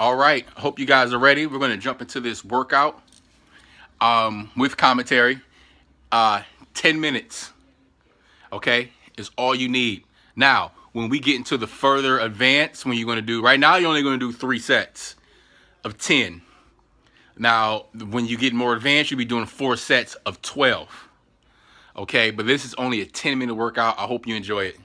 All right, hope you guys are ready. We're going to jump into this workout um, with commentary. Uh, 10 minutes, okay, is all you need. Now, when we get into the further advance, when you're going to do, right now you're only going to do three sets of 10. Now, when you get more advanced, you'll be doing four sets of 12. Okay, but this is only a 10 minute workout. I hope you enjoy it.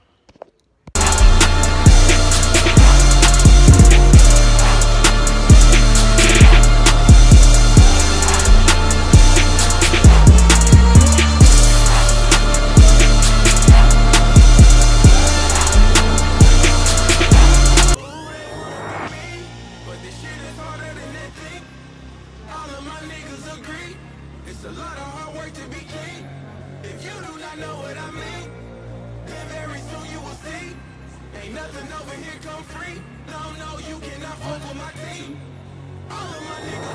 A lot of hard work to be king. If you do not know what I mean, then very soon you will see. Ain't nothing over here come free. No, no, you cannot fuck with my team. All of my niggas.